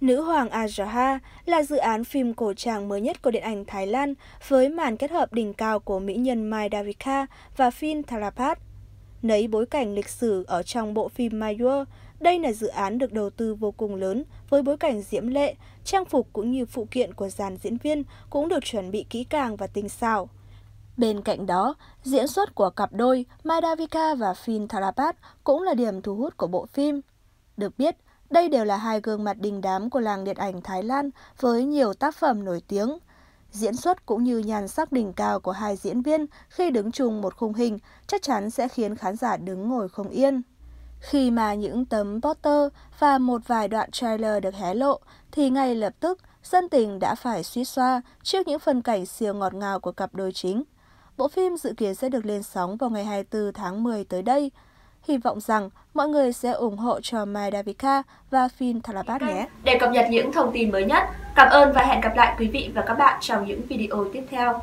Nữ hoàng Ajaha là dự án phim cổ trang mới nhất của điện ảnh Thái Lan với màn kết hợp đỉnh cao của mỹ nhân Mai Davika và Finn Tharapat. Nấy bối cảnh lịch sử ở trong bộ phim Mayur, đây là dự án được đầu tư vô cùng lớn với bối cảnh diễm lệ, trang phục cũng như phụ kiện của dàn diễn viên cũng được chuẩn bị kỹ càng và tinh xảo. Bên cạnh đó, diễn xuất của cặp đôi Mai Davika và Finn Tharapat cũng là điểm thu hút của bộ phim. Được biết, đây đều là hai gương mặt đình đám của làng điện ảnh Thái Lan với nhiều tác phẩm nổi tiếng. Diễn xuất cũng như nhan sắc đỉnh cao của hai diễn viên khi đứng chung một khung hình chắc chắn sẽ khiến khán giả đứng ngồi không yên. Khi mà những tấm poster và một vài đoạn trailer được hé lộ, thì ngay lập tức dân tình đã phải suýt xoa trước những phân cảnh siêu ngọt ngào của cặp đôi chính. Bộ phim dự kiến sẽ được lên sóng vào ngày 24 tháng 10 tới đây. Hy vọng rằng mọi người sẽ ủng hộ cho Mai Davika và Finn Thalabat nhé. Để cập nhật những thông tin mới nhất, cảm ơn và hẹn gặp lại quý vị và các bạn trong những video tiếp theo.